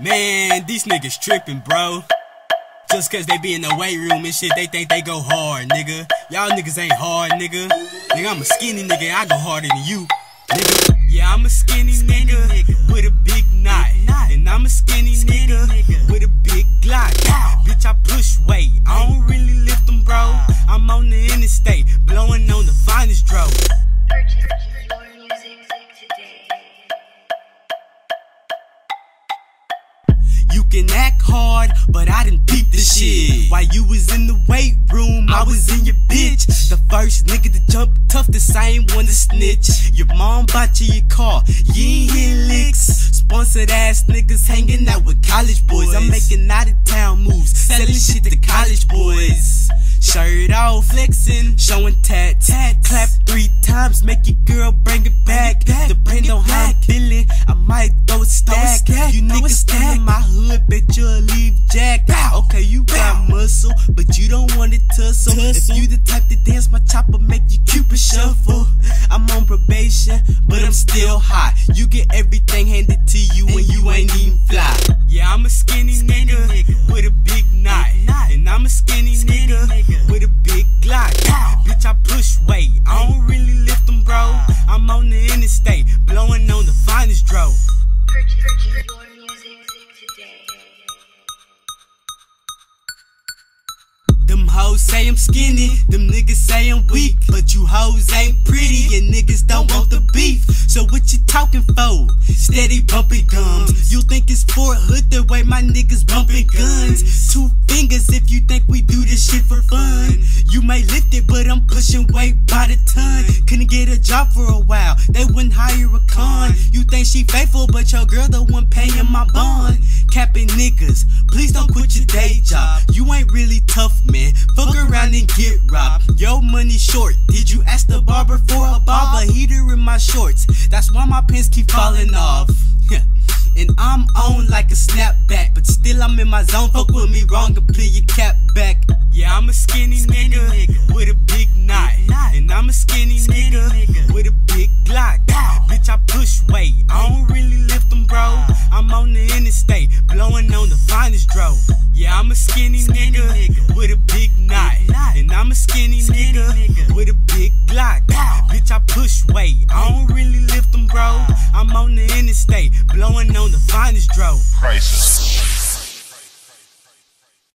Man, these niggas tripping, bro. Just cause they be in the weight room and shit, they think they go hard, nigga. Y'all niggas ain't hard, nigga. Nigga, I'm a skinny nigga, I go harder than you, nigga. Yeah, I'm a skinny, nigga, with a big knot. You can act hard, but I didn't peep the shit. While you was in the weight room, I was in your bitch. The first nigga to jump tough, the same one to snitch. Your mom bought you your car, you ain't hit licks. Sponsored ass niggas hanging out with college boys. I'm making out of town moves, selling shit to college boys. Shirt off, flexing, showing tat, tat, clap three times, make your girl bring it back. Depend on got muscle, but you don't want it tussle. If you the type to dance, my chopper make you cupid shuffle. I'm on probation, but I'm still hot. You get everything handed to you when you ain't even say I'm skinny, them niggas say I'm weak. But you hoes ain't pretty and niggas don't want the beef. So what you talking for? Steady bumping gums. You think it's for hood the way my niggas bumping guns? Two fingers if you think we do this shit for fun. You may lift it, but I'm pushing weight by the ton. Couldn't get a job for a while, they wouldn't hire a con. You think she faithful, but your girl the one paying my bond. Capping niggas, please don't quit your day job. You ain't really tough, man. Fuck around and get robbed. Yo, money short. Did you ask the barber for a bob? A heater in my shorts. That's why my pants keep falling off. and I'm on like a snapback, but still I'm in my zone. Fuck with me wrong and pull your cap back. Yeah, I'm a skinny, skinny nigga, nigga, with a big knot. And I'm a skinny, skinny nigga, nigga, with a big glock. Bitch, I push weight. Skinny, skinny nigga, nigga, with a big knot. And I'm a skinny, skinny nigga, nigga, with a big glock. Bitch, I push weight. I don't really lift them, bro. I'm on the interstate, blowing on the finest dro. Crisis.